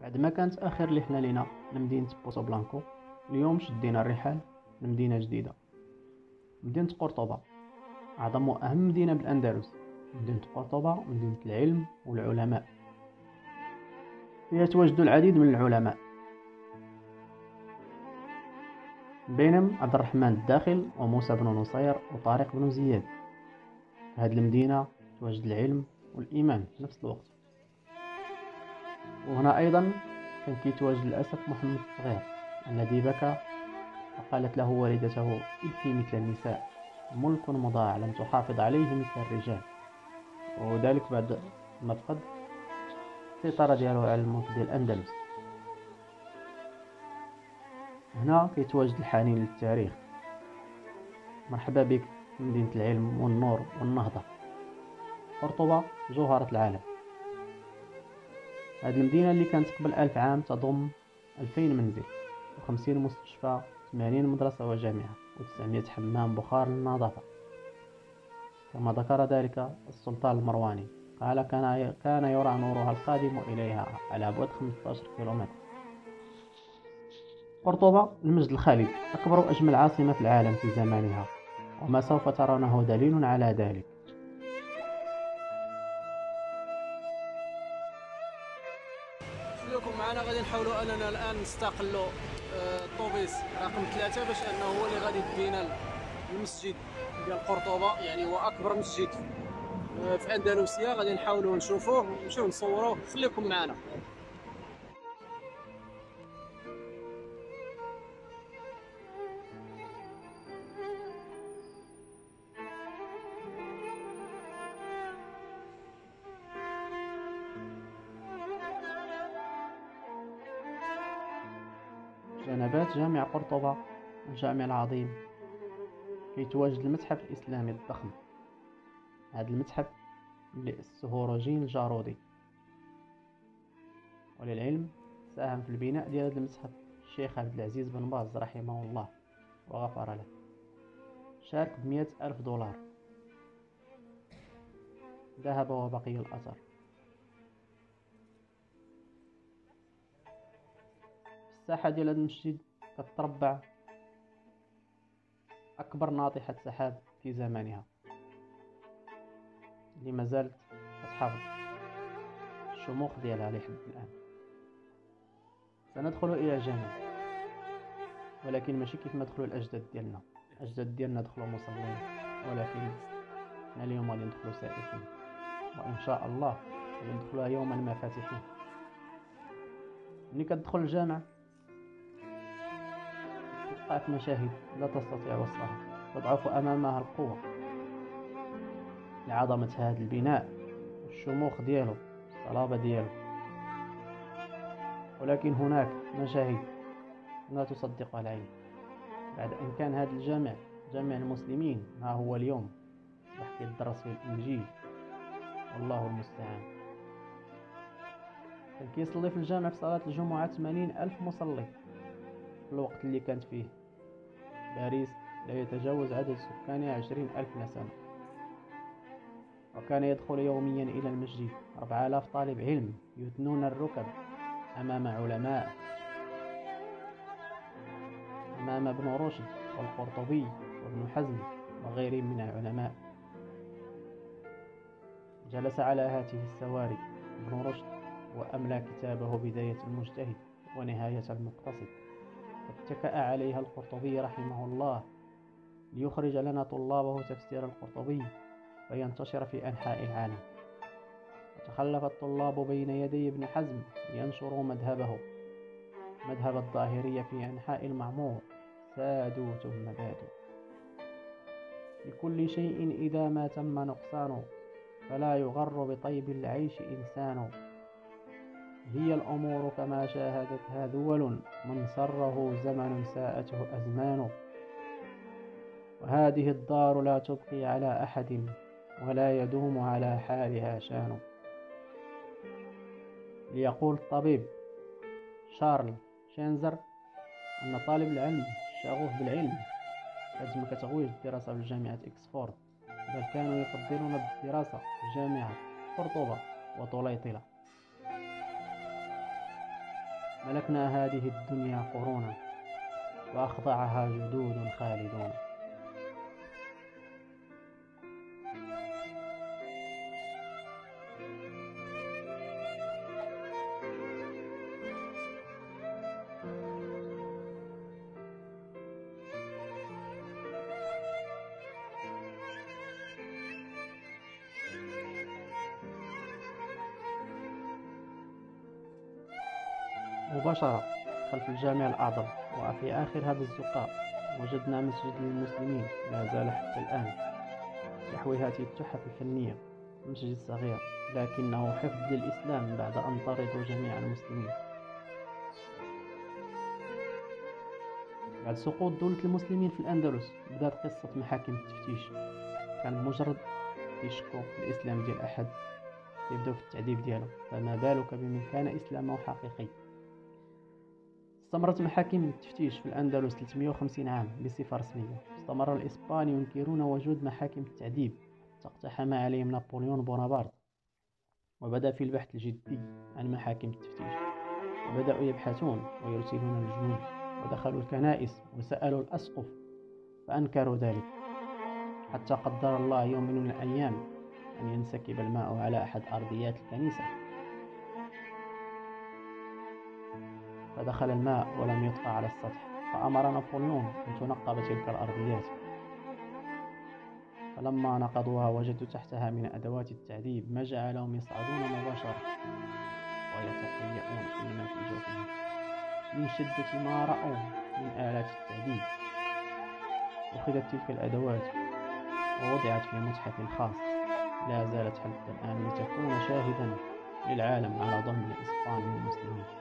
بعد ما كانت آخر رحلة لينا لمدينة بوتو بلانكو اليوم شدينا الرحال لمدينة جديدة مدينة قرطبة. اعظم واهم مدينة بالأندلس مدينة قرطبة مدينة العلم والعلماء. فيها تواجد العديد من العلماء. بينهم عبد الرحمن الداخل وموسى بن نصير وطارق بن زياد. في هذه المدينة تواجد العلم والإيمان في نفس الوقت. وهنا أيضا كان كيتواجد للأسف محمد الصغير الذي بكى وقالت له والدته ابكي مثل النساء ملك مضاع لم تحافظ عليه مثل الرجال. وذلك بعد ما فقد السيطرة ديالو على الملك ديال الأندلس. هنا كيتواجد الحنين للتاريخ. مرحبا بك مدينة العلم والنور والنهضة. قرطبة جوهرة العالم. هذه المدينة اللي كانت قبل ألف عام تضم ألفين منزل وخمسين مستشفى ثمانين مدرسة وجامعة وتسعمية حمام بخار للنظافة كما ذكر ذلك السلطان المرواني قال كان كان يرى نورها القادم إليها على بعد 15 كيلومتر. قرطبة المجد الخالد أكبر وأجمل عاصمة في العالم في زمانها وما سوف ترونه دليل على ذلك. نحاولوا أننا الآن نستقلوا آه، الطوبيس رقم ثلاثة باش أنه هو اللي غادي يدينا المسجد ديال قرطبة يعني هو أكبر مسجد آه، في أندلسيا. غادي نحاولوا نشوفوه ونمشيو نصوروه. خليكم معنا. جنبات جامع قرطبة الجامع العظيم كيتواجد المتحف الإسلامي الضخم. هذا المتحف اللي أسسه روجين الجارودي. وللعلم ساهم في البناء ديال هذا المتحف الشيخ عبد العزيز بن باز رحمه الله وغفر له. شارك بمئة ألف دولار. ذهب وبقي الأثر. الساحة ديال هذا المسجد كتربع أكبر ناطحة سحاب في زمانها اللي مازالت كتحافظ الشموخ ديالها لحد الآن. سندخل إلى الجامع ولكن ماشي كيف ما دخلوا الأجداد ديالنا. الأجداد ديالنا دخلوا مصلين ولكن حنا اليوم غادي ندخلوا سائحين وإن شاء الله ندخلوها يوما ما فاتحين ملي كتدخل الجامع تلقاك مشاهد لا تستطيع وصفها تضعف أمامها القوة لعظمة هذا البناء والشموخ ديالو الصلابة ديالو ولكن هناك مشاهد لا تصدق العين بعد أن كان هذا الجامع جامع المسلمين ما هو اليوم؟ راح يدرس في الإنجيل. والله المستعان. كان كيصلي في الجامع في صلاة الجمعة 80 ألف مصلي في الوقت اللي كانت فيه. باريس لا يتجاوز عدد سكانها عشرين ألف نسمة وكان يدخل يوميا إلى المسجد. أربعة آلاف طالب علم يثنون الركب أمام علماء. أمام ابن رشد والقرطبي وابن حزم وغيرهم من العلماء. جلس على هاته السواري ابن رشد وأملى كتابه بداية المجتهد ونهاية المقتصد. اتكأ عليها القرطبي رحمه الله ليخرج لنا طلابه تفسير القرطبي فينتشر في أنحاء العالم. وتخلف الطلاب بين يدي ابن حزم لينشروا مذهبه. مذهب الظاهرية في أنحاء المعمور سادوا ثم بادوا لكل شيء إذا ما تم نقصانه فلا يغر بطيب العيش إنسان هي الأمور كما شاهدتها دول من سره زمن ساءته أزمان. وهذه الدار لا تبقي على أحد ولا يدوم على حالها شان. ليقول الطبيب شارل شينزر أن طالب العلم الشغوف بالعلم. لازم كتغويج الدراسة في جامعة إكسفورد. بل كانوا يفضلون الدراسة في جامعة قرطبة وطليطلة ملكنا هذه الدنيا قرونا وأخضعها جدود خالدون. مباشرة خلف الجامع الأعظم وفي آخر هذا الزقاق وجدنا مسجد للمسلمين لا زال حتى الآن. يحوي هذه التحف الفنية مسجد صغير لكنه حفظ للإسلام بعد أن طردوا جميع المسلمين. بعد سقوط دولة المسلمين في الأندلس بدأت قصة محاكم التفتيش. كان مجرد يشكو الإسلام ديال أحد يبدأ في التعذيب ديالو. فما بالك بمن كان إسلامه حقيقي؟ استمرت محاكم التفتيش في الأندلس 350 عام بصفة رسمية استمر الإسبان ينكرون وجود محاكم التعذيب تقتحم عليهم نابليون بونابرت. وبدأ في البحث الجدي عن محاكم التفتيش. وبدأوا يبحثون ويرسلون الجنود ودخلوا الكنائس وسألوا الأسقف فأنكروا ذلك. حتى قدر الله يوم من الأيام أن ينسكب الماء على أحد أرضيات الكنيسة. فدخل الماء ولم يطفى على السطح فأمر نابليون أن تنقب تلك الأرضيات فلما نقضوها وجدوا تحتها من أدوات التعذيب ما جعلهم يصعدون مباشرة. ويتقيؤون كل ما في جوفهم. من شدة ما رأوا من آلات التعذيب. أخذت تلك الأدوات ووضعت في متحف خاص. لا زالت حتى الآن لتكون شاهدا للعالم على ظلم الإسبان للمسلمين